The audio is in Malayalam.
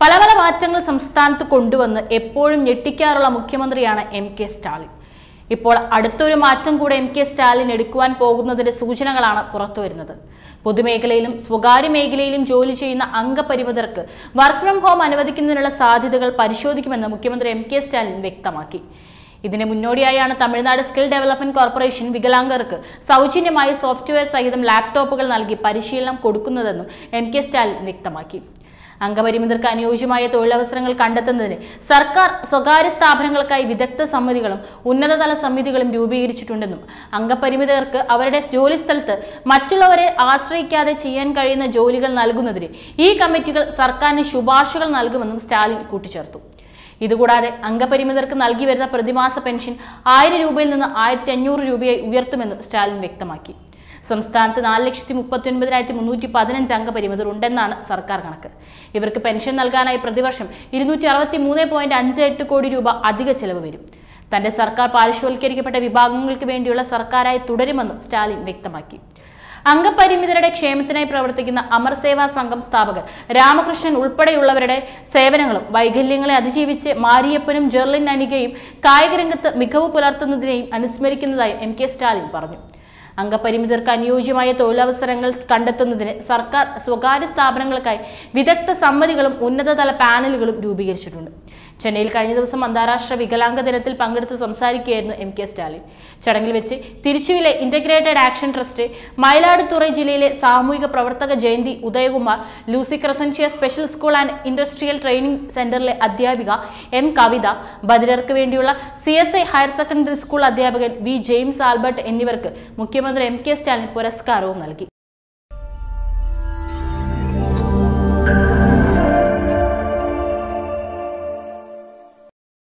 പല പല മാറ്റങ്ങൾ സംസ്ഥാനത്ത് കൊണ്ടുവന്ന് എപ്പോഴും ഞെട്ടിക്കാറുള്ള മുഖ്യമന്ത്രിയാണ് എം കെ സ്റ്റാലിൻ. ഇപ്പോൾ അടുത്തൊരു മാറ്റം കൂടെ എം കെ സ്റ്റാലിൻ എടുക്കുവാൻ പോകുന്നതിന്റെ സൂചനകളാണ് പുറത്തുവരുന്നത് പൊതുമേഖലയിലും സ്വകാര്യ മേഖലയിലും ജോലി ചെയ്യുന്ന അംഗപരിമിതർക്ക് വർക്ക് ഫ്രം ഹോം അനുവദിക്കുന്നതിനുള്ള സാധ്യതകൾ പരിശോധിക്കുമെന്ന് മുഖ്യമന്ത്രി എം കെ സ്റ്റാലിൻ വ്യക്തമാക്കി. ഇതിന് മുന്നോടിയായാണ് തമിഴ്നാട് സ്കിൽ ഡെവലപ്മെന്റ് കോർപ്പറേഷൻ വികലാംഗർക്ക് സൗജന്യമായി സോഫ്റ്റ്വെയർ സഹിതം ലാപ്ടോപ്പുകൾ നൽകി പരിശീലനം കൊടുക്കുന്നതെന്നും എം കെ സ്റ്റാലിൻ വ്യക്തമാക്കി. അംഗപരിമിതർക്ക് അനുയോജ്യമായ തൊഴിലവസരങ്ങൾ കണ്ടെത്തുന്നതിന് സർക്കാർ സ്വകാര്യ സ്ഥാപനങ്ങൾക്കായി വിദഗ്ധ സമിതികളും ഉന്നതതല സമിതികളും രൂപീകരിച്ചിട്ടുണ്ടെന്നും അംഗപരിമിതർക്ക് അവരുടെ ജോലിസ്ഥലത്ത് മറ്റുള്ളവരെ ആശ്രയിക്കാതെ ചെയ്യാൻ കഴിയുന്ന ജോലികൾ നൽകുന്നതിന് ഈ കമ്മിറ്റികൾ സർക്കാരിന് ശുപാർശകൾ നൽകുമെന്നും സ്റ്റാലിൻ കൂട്ടിച്ചേർത്തു. ഇതുകൂടാതെ അംഗപരിമിതർക്ക് നൽകി വരുന്ന പ്രതിമാസ പെൻഷൻ ആയിരം രൂപയിൽ നിന്ന് ആയിരത്തി അഞ്ഞൂറ് രൂപയായി ഉയർത്തുമെന്നും സ്റ്റാലിൻ വ്യക്തമാക്കി. സംസ്ഥാനത്ത് നാല് ലക്ഷത്തി മുപ്പത്തി ഒൻപതിനായിരത്തി മുന്നൂറ്റി പതിനഞ്ച് അംഗപരിമിതർ ഉണ്ടെന്നാണ് സർക്കാർ കണക്ക്. ഇവർക്ക് പെൻഷൻ നൽകാനായി പ്രതിവർഷം ഇരുന്നൂറ്റി അറുപത്തി മൂന്ന് പോയിന്റ് അഞ്ച് എട്ട് കോടി രൂപ അധിക ചെലവ് വരും. തന്റെ സർക്കാർ പാർശ്വവൽക്കരിക്കപ്പെട്ട വിഭാഗങ്ങൾക്ക് വേണ്ടിയുള്ള സർക്കാരായി തുടരുമെന്നും സ്റ്റാലിൻ വ്യക്തമാക്കി. അംഗപരിമിതരുടെ ക്ഷേമത്തിനായി പ്രവർത്തിക്കുന്ന അമർ സേവാ സംഘം സ്ഥാപകർ രാമകൃഷ്ണൻ ഉൾപ്പെടെയുള്ളവരുടെ സേവനങ്ങളും വൈകല്യങ്ങളെ അതിജീവിച്ച് മാരിയപ്പനും ജെർലിൻ അനികയും കായികരംഗത്ത് മികവ് പുലർത്തുന്നതിനെയും അനുസ്മരിക്കുന്നതായും എം കെ സ്റ്റാലിൻ പറഞ്ഞു. അംഗപരിമിതർക്ക് അനുയോജ്യമായ തൊഴിലവസരങ്ങൾ കണ്ടെത്തുന്നതിന് സർക്കാർ സ്വകാര്യ സ്ഥാപനങ്ങൾക്കായി വിദഗ്ധ സമ്മതികളും ഉന്നതതല പാനലുകളും രൂപീകരിച്ചിട്ടുണ്ട്. ചെന്നൈയിൽ കഴിഞ്ഞ ദിവസം അന്താരാഷ്ട്ര വികലാംഗ ദിനത്തിൽ പങ്കെടുത്ത് സംസാരിക്കുകയായിരുന്നു എം കെ സ്റ്റാലിൻ. ചടങ്ങിൽ വെച്ച് തിരുച്ചുവിലെ ഇന്റഗ്രേറ്റഡ് ആക്ഷൻ ട്രസ്റ്റ് മയിലാടുതുറൈ ജില്ലയിലെ സാമൂഹിക പ്രവർത്തക Jayanthi Udhayakumar Lucy Crescentia special school and industrial training സെന്ററിലെ അധ്യാപിക എം കവിത ബദിരർക്ക് വേണ്ടിയുള്ള സി ഹയർ സെക്കൻഡറി സ്കൂൾ അധ്യാപകൻ വി ജെയിംസ് ആൽബർട്ട് എന്നിവർക്ക് മുഖ്യമന്ത്രി എം കെ സ്റ്റാലിൻ പുരസ്കാരവും നൽകി.